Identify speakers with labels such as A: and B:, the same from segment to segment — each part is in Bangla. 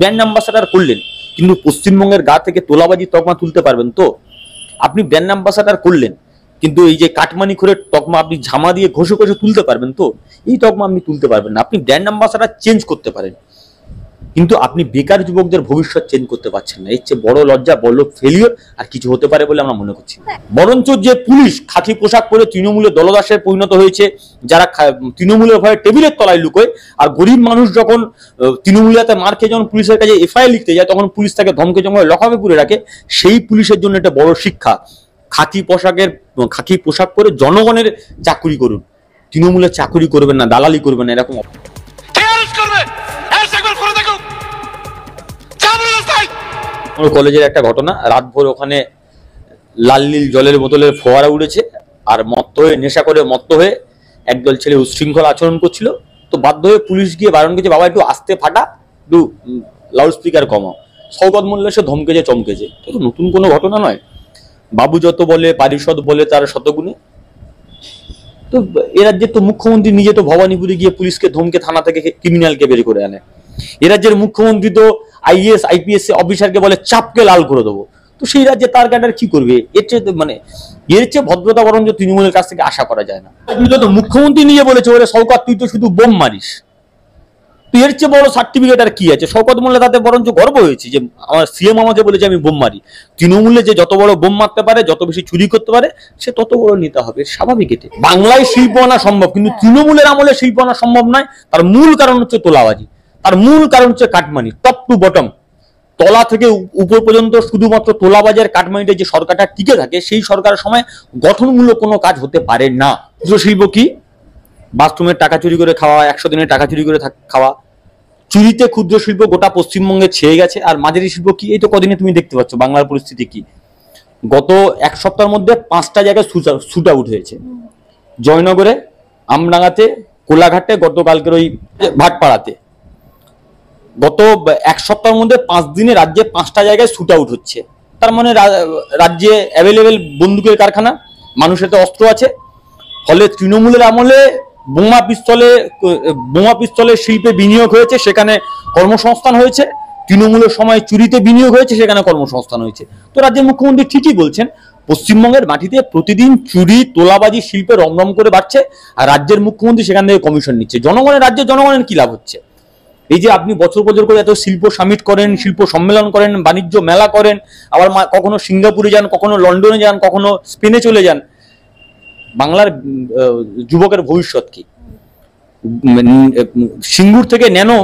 A: ব্র্যান্ড অ্যাম্বাসাডার করলেন, কিন্তু পশ্চিমবঙ্গের গা থেকে তোলাবাজি তকমা তুলতে পারবেন তো? আপনি ব্র্যান্ড অ্যাম্বাসাডার করলেন, কিন্তু এই যে কাটমানি করে তকমা আপনি ঝামা দিয়ে ঘষে ঘষে তুলতে পারবেন তো? এই তকমা আপনি তুলতে পারবেন না। আপনি ব্র্যান্ড অ্যাম্বাসাডার চেঞ্জ করতে পারেন। কিন্তু আপনি বেকার যুবকদের ভবিষ্যৎ চেঞ্জ করতে পারছেন না। এর চেয়ে বড় লজ্জা বড় ফেলিওর আর কিছু হতে পারে বলে আমরা মনে করছি বরঞ্চ যে পুলিশ খাকি পোশাক পরে তৃণমূলের দলদাসে পরিণত হয়েছে যারা তৃণমূলের ভয়ে টেবিলের তলায় লুকোয় আর গরিব মানুষ যখন আহ, তৃণমূলিয়াতে মার খেয়ে যখন পুলিশের কাছে এফআইআর লিখতে যায় তখন পুলিশ তাকে ধমকে জমকে লকাপে পুরে রাখে। সেই পুলিশের জন্য একটা বড় শিক্ষা। খাকি পোশাকের খাকি পোশাক পরে জনগণের চাকরি করুন। তৃণমূলের চাকরি করবেন না দালালি করবেন না এরকম আমার কলেজের একটা ঘটনা। রাত ভোর ওখানে লাল নীল জলের বোতলের ফোয়ারা উড়েছে আর মত্ত হয়ে, নেশা করে মত্ত হয়ে একদল ছেলে উচ্ছৃঙ্খল আচরণ করছিল। তো বাধ্য হয়ে পুলিশ গিয়ে বারণ করেছে, বাবা, একটু আস্তে ফাটা, একটু লাউড স্পিকার কমাও। সৌগত মূল্য সে ধমকেছে, চমকেছে। তো নতুন কোনো ঘটনা নয়। বাবু যত বলে, পারিষদ বলে তার শতগুণে। তো এ রাজ্যের তো মুখ্যমন্ত্রী নিজে তো ভবানীপুরে গিয়ে পুলিশকে ধমকে থানা থেকে ক্রিমিনালকে বের করে আনে। এ রাজ্যের মুখ্যমন্ত্রী তো আইএস আইপিএস অফিসারকে বলে, চাপকে লাল করে দেবো। তো সেই রাজ্যে তার ক্যাডার কি করবে? এর চেয়ে মানে এর চেয়ে ভদ্রতা বরঞ্চ তৃণমূলের কাছ থেকে আশা করা যায় না। তো মুখ্যমন্ত্রী নিয়ে বলেছে ওরে সৌকাত তুই তো শুধু বোম মারিস। তো এর চেয়ে বড় সার্টিফিকেট আর কি আছে? শওকত মোল্লা তাতে বরঞ্চ গর্ব হয়েছে যে, আমার সিএম আমাকে বলেছে আমি বোম মারি। তৃণমূলে যে যত বড় বোম মারতে পারে, যত বেশি চুরি করতে পারে, সে তত বড় নেতা হবে। স্বাভাবিক এটি বাংলায় শিল্প আনা সম্ভব, কিন্তু তৃণমূলের আমলে শিল্প আনা সম্ভব নয়। তার মূল কারণ হচ্ছে তোলাবাজি। তার মূল কারণ হচ্ছে কাটমানি টপ টু বটম তলা থেকে উপর পর্যন্ত শুধুমাত্র তোলাবাজার কাটমানিতে যে সরকারটা টিকে থাকে, সেই সরকারের সময় গঠনমূলক কোনো কাজ হতে পারে না। ক্ষুদ্র শিল্প কি? বাথরুমের টাকা চুরি করে খাওয়া, একশো দিনের টাকা চুরি করে খাওয়া। চুরিতে ক্ষুদ্র শিল্প গোটা পশ্চিমবঙ্গে ছেয়ে গেছে। আর মাঝারি শিল্প কি? এই তো কদিনে তুমি দেখতে পাচ্ছ বাংলার পরিস্থিতি কি। গত এক সপ্তাহের মধ্যে পাঁচটা জায়গায় শুট আউট হয়েছে। জয়নগরে, আমডাঙ্গাতে, কোলাঘাটে, গতকালকের ওই ভাটপাড়াতে। গত এক সপ্তাহের মধ্যে পাঁচ দিনে রাজ্যে পাঁচটা জায়গায় শুট আউট হচ্ছে। তার মানে রাজ্যে অ্যাভেলেবেল বন্দুকের কারখানা, মানুষের তো অস্ত্র আছে। ফলে তৃণমূলের আমলে বোমা পিস্তলে, বোমা পিস্তলের শিল্পে বিনিয়োগ হয়েছে, সেখানে কর্মসংস্থান হয়েছে। তৃণমূলের সময় চুরিতে বিনিয়োগ হয়েছে, সেখানে কর্মসংস্থান হয়েছে। তো রাজ্যের মুখ্যমন্ত্রী ঠিকই বলছেন, পশ্চিমবঙ্গের মাটিতে প্রতিদিন চুরি, তোলাবাজি, শিল্পে রমরম করে বাড়ছে, আর রাজ্যের মুখ্যমন্ত্রী সেখান থেকে কমিশন নিচ্ছে। জনগণের রাজ্যে জনগণের কি লাভ হচ্ছে? এই যে আপনি বছর বছর করে এত শিল্প সামিট করেন, শিল্প সম্মেলন করেন, বাণিজ্য মেলা করেন, আবার কখনো সিঙ্গাপুরে যান, কখনো লন্ডনে যান, কখনো স্পেনে চলে যান, বাংলার যুবকের ভবিষ্যৎ কি? সিঙ্গুর থেকে ন্যানো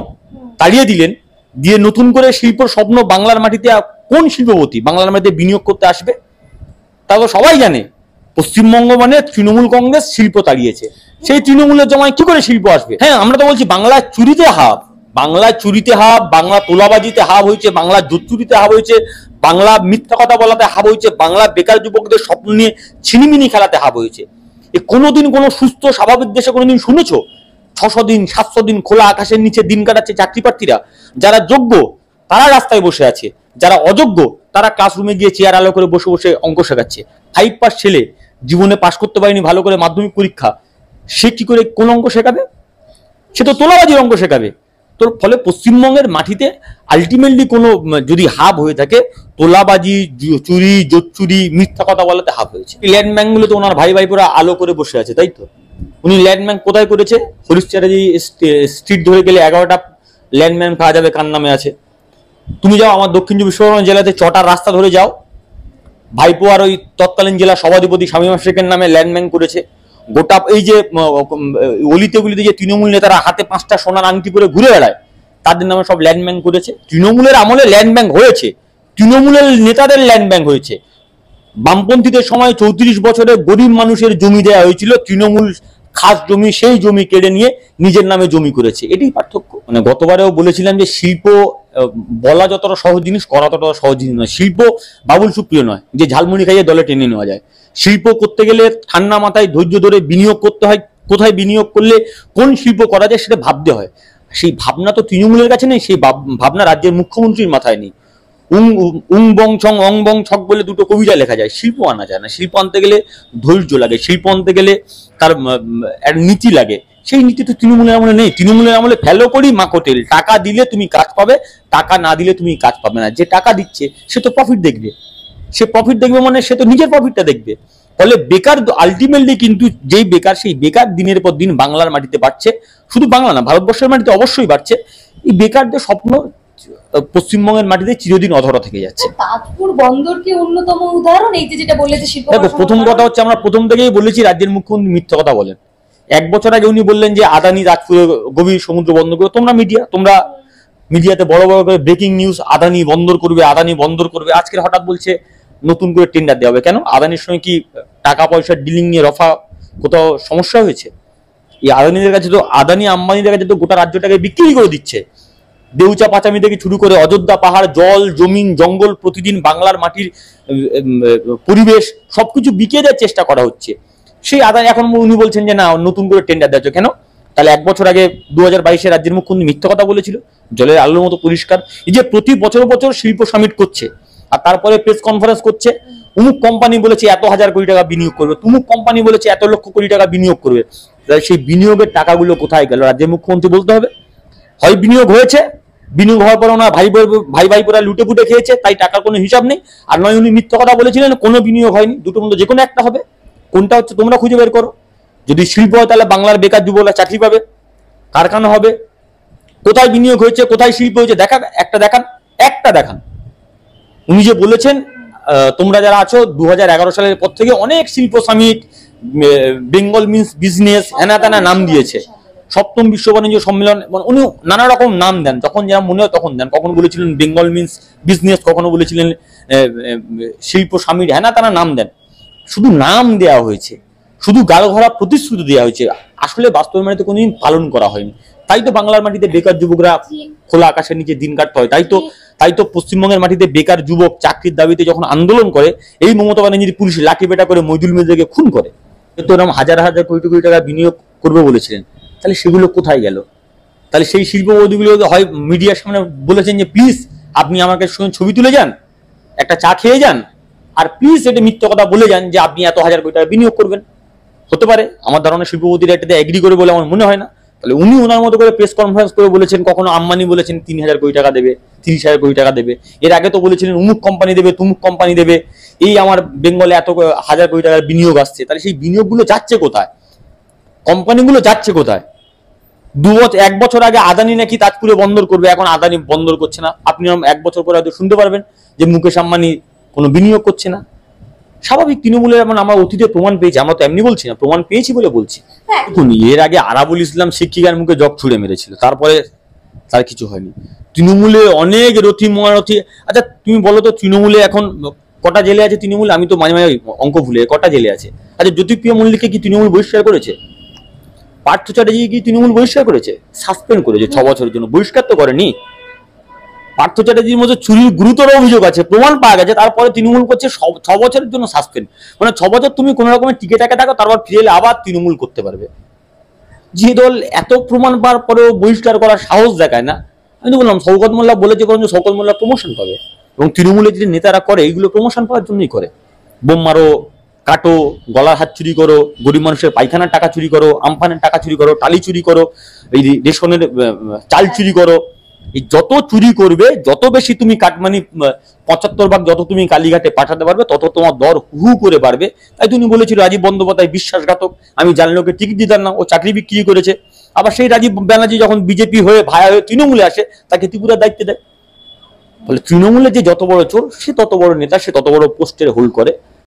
A: তাড়িয়ে দিলেন, দিয়ে নতুন করে শিল্প স্বপ্ন বাংলার মাটিতে কোন শিল্পপতি বাংলার মাটিতে বিনিয়োগ করতে আসবে? তা তো সবাই জানে, পশ্চিমবঙ্গ মানে তৃণমূল কংগ্রেস শিল্প তাড়িয়েছে। সেই তৃণমূলের জমায় কি করে শিল্প আসবে? হ্যাঁ আমরা তো বলছি বাংলায় চুরিতে হাব। বাংলায় চুরিতে হাব, বাংলা তোলাবাজিতে হাব হয়েছে, বাংলা জোট চুরিতে হাব হয়েছে, বাংলা মিথ্যা কথা বলাতে হাব হয়েছে, বাংলা বেকার যুবকদের স্বপ্ন নিয়ে ছিনিমিনি খেলাতে হাব হয়েছে। এ কোনোদিন কোনো সুস্থ, স্বাভাবিক দেশে কোনোদিন শুনেছো? ছশো দিন, সাতশো দিন খোলা আকাশের নিচে দিন কাটাচ্ছে চাকরি প্রার্থীরা যারা যোগ্য, তারা রাস্তায় বসে আছে। যারা অযোগ্য, তারা ক্লাসরুমে গিয়ে চেয়ার আলো করে বসে বসে অঙ্ক শেখাচ্ছে। ফাইভ পাস ছেলে জীবনে পাশ করতে পারেনি, ভালো করে মাধ্যমিক পরীক্ষা। সে কি করে কোন অঙ্ক শেখাবে? সে তো তোলাবাজির অঙ্ক শেখাবে। তোর ফলে পশ্চিমবঙ্গের মাটিতে আলটিমেটলি কোনো যদি হাব হয়ে থাকে, তোলাবাজি চুরি জোট চুরি মিথ্যা কথা বলাতে হাব হয়েছে। ল্যান্ড ব্যাংকগুলো তো ওনার ভাই ভাইপোরা আলো করে বসে আছে, তাই তো? উনি ল্যান্ড ব্যাংক কোথায় করেছে? হরিশ্চারাজি স্ট্রিট ধরে গেলে এগারোটা ল্যান্ড ব্যাংক পাওয়া যাবে কার নামে আছে। তুমি যাও আমার দক্ষিণ চব্বিশ পরগনা জেলাতে চটার রাস্তা ধরে যাও। ভাইপো আর ওই তৎকালীন জেলা সভাধিপতি শামীমা শেখের নামে ল্যান্ড ব্যাংক করেছে। গোটা এই যে অলিতে গলিতে যে তৃণমূল নেতারা হাতে পাঁচটা সোনার আংটি করে ঘুরে বেড়ায়, তাদের নামে সব ল্যান্ড ব্যাংক করেছে। তৃণমূলের আমলে ল্যান্ড ব্যাংক হয়েছে। তৃণমূলের নেতাদের ল্যান্ড ব্যাংক হয়েছে। বামপন্থীদের সময় চৌত্রিশ বছরে গরিব মানুষের জমি দেওয়া হয়েছিল। তৃণমূল খাস জমি, সেই জমি কেড়ে নিয়ে নিজের নামে জমি করেছে। এটাই পার্থক্য। মানে গতবারেও বলেছিলাম যে শিল্প বলা যতটা সহজ জিনিস, করা ততটা সহজ জিনিস নয়। শিল্প বাবুল সুপ্রিয় নয়, যে ঝালমুড়ি খাইয়ে দলে টেনে নেওয়া যায়। শিল্প করতে গেলে ঠান্ডা মাথায় ধৈর্য ধরে বিনিয়োগ করতে হয়। কোথায় বিনিয়োগ করলে, কোন শিল্প করা যায় সেটা ভাবতে হয়। সেই ভাবনা তো তৃণমূলের কাছে নেই, সেই ভাব- ভাবনা রাজ্যের মুখ্যমন্ত্রীর মাথায় নেই। উং, উং- বং ছং, অং বং ছক বলে দুটো কবিতা লেখা যায়। শিল্প আনা যায় না। শিল্প আনতে গেলে ধৈর্য লাগে। শিল্প আনতে গেলে তার নীতি লাগে। সেই নীতি তো তৃণমূলের আমলে নেই। তৃণমূলের আমলে ফেলো করি মাকোটেল টাকা দিলে তুমি কাজ পাবে টাকা না দিলে তুমি কাজ পাবে না। যে টাকা দিচ্ছে সে তো প্রফিট দেখবে। সে প্রফিট দেখবে মানে সে তো নিজের প্রফিটটা দেখবে। ফলে বেকার আলটিমেটলি কিন্তু যেই বেকার সেই বেকার দিনের পর দিন বাংলার মাটিতে বাড়ছে। শুধু বাংলা না ভারতবর্ষের মাটিতে অবশ্যই বাড়ছে। এই বেকারদের স্বপ্ন পশ্চিমবঙ্গের মাটিতে চিরদিন অধরা থেকে যাচ্ছে।
B: তাজপুর বন্দর কি অন্যতম উদাহরণ এই যে যেটা বললে যে
A: দেখো প্রথম কথা হচ্ছে আমরা প্রথম থেকেই বলেছি রাজ্যের মুখ্যমন্ত্রী মিথ্যা কথা বলেন। এক বছর আগে উনি বললেন যে আদানি রাজপুরে গভীর সমুদ্র বন্দর করবে তোমরা মিডিয়া তোমরা মিডিয়াতে বড় বড় করে ব্রেকিং নিউজ আদানি বন্দর করবে, আদানি বন্দর করবে। আজকে হঠাৎ বলছে নতুন করে টেন্ডার দেওয়া হবে। কেন? আদানির সঙ্গে কি টাকা পয়সার ডিলিং নিয়ে রফা কোথাও সমস্যা হয়েছে? এই আদানিদের কাছে তো, আদানি আম্বানিদের কাছে তো গোটা রাজ্যটাকে বিক্রি করে দিচ্ছে। দেউচা পাচামি থেকে শুরু করে অযোধ্যা পাহাড়, জল, জমিন, জঙ্গল, প্রতিদিন বাংলার মাটির পরিবেশ, সবকিছু বিকিয়ে দেওয়ার চেষ্টা করা হচ্ছে। সেই আদানি এখন উনি বলছেন যে, না, নতুন করে টেন্ডার দেওয়া কেন? তাহলে এক বছর আগে দু হাজার বাইশে রাজ্যের মুখ্যমন্ত্রী মিথ্যা কথা বলেছিল, জলের আলোর মতো পরিষ্কার। এই যে প্রতি বছর বছর শিল্প সামিট করছে, আর তারপরে প্রেস কনফারেন্স করছে, অমুক কোম্পানি বলেছে এত হাজার কোটি টাকা বিনিয়োগ করবে তুমুক কোম্পানি বলেছে এত লক্ষ কোটি টাকা বিনিয়োগ করবে। তাহলে সেই বিনিয়োগের টাকাগুলো কোথায় গেল? রাজ্যের মুখ্যমন্ত্রী বলতে হবে। হয় বিনিয়োগ হয়েছে, বিনিয়োগ হওয়ার পর ওনার ভাই বোন- ভাই ভাইপোরা লুটে পুটে খেয়েছে, তাই টাকার কোনো হিসাব নেই। আর নয়, উনি মিথ্যা কথা বলেছিলেন, কোনো বিনিয়োগ হয়নি। দুটো মধ্যে যে কোনো একটা হবে। কোনটা হচ্ছে তোমরা খুঁজে বের করো। যদি শিল্প হয় তাহলে বাংলার বেকার যুবকরা চাকরি পাবে, কারখানা হবে, কোথায় বিনিয়োগ হয়েছে, কোথায় শিল্প হয়েছে দেখা একটা দেখান একটা দেখান। উনি যে বলেছেন তোমরা যারা আছো দু হাজার এগারো সালের পর থেকে অনেক শিল্প সামিট বেঙ্গল মিন্স বিজনেস হেনা তেনা নাম দিয়েছে। সপ্তম বিশ্ব বাণিজ্য সম্মেলন মানে উনি নানা রকম নাম দেন, যখন যেমন মনে হয় তখন দেন। কখনো বলেছিলেন বেঙ্গল মিন্স বিজনেস, কখনো বলেছিলেন শিল্প সামিট হেনা তেনা নাম দেন। শুধু নাম দেওয়া হয়েছে, শুধু গাল ভরা প্রতিশ্রুতি দেওয়া হয়েছে, আসলে বাস্তবের মাটিতে কোনোদিন পালন করা হয়নি। তাই তো বাংলার মাটিতে বেকার যুবকরা খোলা আকাশের নিচে দিন কাটতে হয়। তাই তো তাই তো পশ্চিমবঙ্গের মাটিতে বেকার যুবক চাকরির দাবিতে যখন আন্দোলন করে, এই মমতা ব্যানার্জির পুলিশ লাঠি পেটা করে মইদুল মির্জাকে খুন করে। তো এরকম হাজার হাজার কোটি কোটি টাকা বিনিয়োগ করবে বলেছিলেন। তাহলে সেগুলো কোথায় গেল? তাহলে সেই শিল্পপতিগুলো হয় মিডিয়ার সামনে বলেছেন যে, প্লিজ, আপনি আমাকে ছবি তুলে যান, একটা চা খেয়ে যান আর প্লিজ এটা মিথ্যা কথা বলে যান যে আপনি এত হাজার কোটি টাকা বিনিয়োগ করবেন। হতে পারে, আমার ধারণা শিল্পপতিরা এটাতে এগ্রি করে বলে আমার মনে হয় না। তাহলে উনি ওনার মতো করে প্রেস কনফারেন্স করে বলেছেন, কখনো আম্বানি বলেছেন তিন হাজার কোটি টাকা দেবে, তিরিশ হাজার কোটি টাকা দেবে। এর আগে তো বলেছিলেন উমুক কোম্পানি দেবে, তুমুক কোম্পানি দেবে। এই আমার বেঙ্গলে এত হাজার কোটি টাকার বিনিয়োগ আসছে। তাহলে সেই বিনিয়োগগুলো যাচ্ছে কোথায়? কোম্পানিগুলো যাচ্ছে কোথায়? দু বছর এক বছর আগে আদানি নাকি তাজপুরে বন্দর করবে, এখন আদানি বন্দর করছে না। আপনি এক বছর পরে হয়তো শুনতে পারবেন যে মুকেশ আম্বানি কোনো বিনিয়োগ করছে না। স্বাভাবিক তৃণমূলের এমন আমরা অতীতে প্রমাণ পেয়েছি আমরা তো এমনি বলছি না প্রমাণ পেয়েছি বলে বলছি।
B: হ্যাঁ।
A: দেখুন এর আগে আরাবুল ইসলাম শিক্ষিকার মুখে জগ ছুড়ে মেরেছিল তারপরে তার কিছু হয়নি। তৃণমূলে অনেক রথি মহারথী আচ্ছা তুমি বলো তো তৃণমূলে এখন কটা জেলে আছে তৃণমূল? আমি তো মাঝে মাঝে অঙ্ক ভুলে কটা জেলে আছে? আচ্ছা জ্যোতিপ্রিয় মল্লিককে কি তৃণমূল বহিষ্কার করেছে? পার্থ চ্যাটার্জি কি তৃণমূল বহিষ্কার করেছে? সাসপেন্ড করেছে ছ বছরের জন্য। বহিষ্কার তো করেনি। পার্থ চ্যাটার্জির মধ্যে চুরির গুরুতর অভিযোগ আছে, প্রমাণ পাওয়া গেছে, তারপরে তৃণমূল করছে ছ- বছরের জন্য সাসপেন্ড মানে ছ বছর তুমি কোনো রকমের টিকে টাকে থাকো, তারপর ফিরে এলে আবার তৃণমূল করতে পারবে। যে দল এত প্রমাণ পাওয়ার পরেও বহিষ্কার করার সাহস দেখায় না। আমি তো বললাম শৌকত মোল্লা বলেছে বরঞ্চ শৌকত মোল্লা প্রমোশন পাবে। এবং তৃণমূলের যে নেতারা করে, এইগুলো প্রমোশন পাওয়ার জন্যই করে। বোম মারো, কাটো, গলার হাত চুরি করো, গরিব মানুষের পায়খানার টাকা চুরি করো, আমফানের টাকা চুরি করো, টালি চুরি করো, এই রেশনের চাল চুরি করো। এই যত চুরি করবে, যত বেশি তুমি কাটমানি পঁচাত্তর ভাগ যত তুমি কালীঘাটে পাঠাতে পারবে, তত তোমার দর হু করে বাড়বে। তাই তুমি বলেছিল, রাজীব বন্দ্যোপাধ্যায় বিশ্বাসঘাতক। আমি জানলে ওকে টিকিট দিতাম না, ও চাকরি বিক্রি করেছে। আবার সেই রাজীব ব্যানার্জি যখন বিজেপি হয়ে ভায়া হয়ে তৃণমূলে আসে, তাকে ত্রিপুরার দায়িত্ব দেয়। ফলে তৃণমূলের যে যত বড় চোর, সে তত বড় নেতা, সে তত বড় পোস্টের হোল্ড করে।